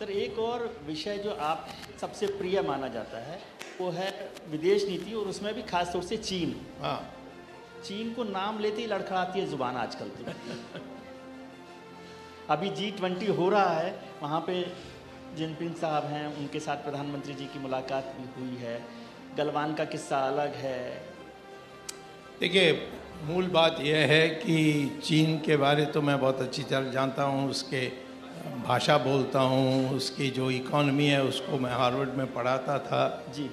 Sir एक और विषय जो आप सबसे प्रिय माना जाता है वो है विदेश नीति और उसमें भी खास तौर से चीन। हाँ। चीन को नाम लेते ही लड़खड़ाती है ज़ुबान आजकल तो। अभी जी ट्वेंटी हो रहा है वहाँ पे जिनपिंग साहब हैं उनके साथ प्रधानमंत्री जी की मुलाकात भी हुई है। गलवान का किस्सा अलग है। देखिए मूल बात यह है कि चीन के बारे तो मैं बहुत अच्छी तरह जानता हूँ उसके भाषा बोलता हूँ उसकी जो इकॉनमी है उसको मैं हार्वर्ड में पढ़ाता था। जी।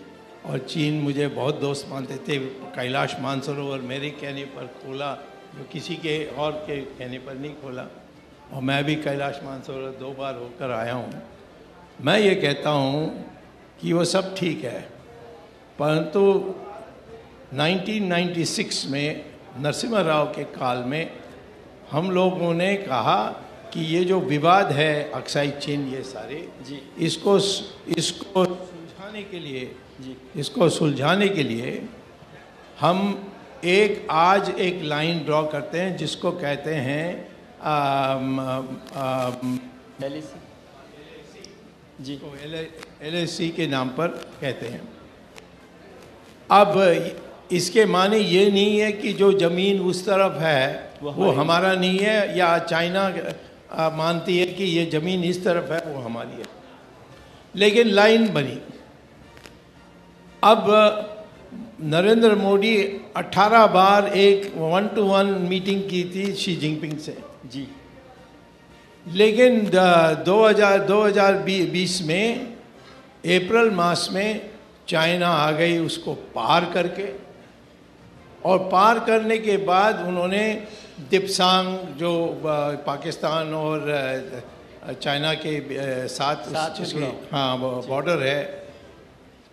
और चीन मुझे बहुत दोस्त मानते थे कैलाश मानसरोवर मेरे कहने पर खोला जो किसी के और के कहने पर नहीं खोला। और मैं भी कैलाश मानसरोवर दो बार होकर आया हूँ। मैं ये कहता हूँ कि वो सब ठीक है परंतु 1996 में नरसिम्हा राव के काल में हम लोगों ने कहा कि ये जो विवाद है अक्साई चीन ये सारे जी। इसको इसको सुलझाने के लिए जी। इसको सुलझाने के लिए हम एक आज एक लाइन ड्रॉ करते हैं जिसको कहते हैं आम, आम, एलएसी। जी। एल के नाम पर कहते हैं। अब इसके माने ये नहीं है कि जो ज़मीन उस तरफ़ है वो वो हमारा नहीं है या चाइना आ, मानती है कि ये ज़मीन इस तरफ़ है वो हमारी है। लेकिन लाइन बनी। अब नरेंद्र मोदी 18 बार एक वन टू वन मीटिंग की थी शी जिनपिंग से। जी। लेकिन द- 2000 2020 में अप्रैल मास में चाइना आ गई उसको पार करके। और पार करने के बाद उन्होंने दिप्सांग जो पाकिस्तान और चाइना के साथ साथ। हाँ बॉर्डर है।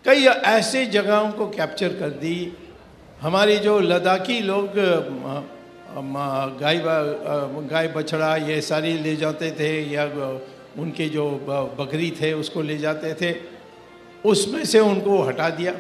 कई ऐसे जगहों को कैप्चर कर दी। हमारे जो लद्दाखी लोग गाय गाय बछड़ा ये सारी ले जाते थे या उनके जो बकरी थे उसको ले जाते थे। उसमें से उनको हटा दिया।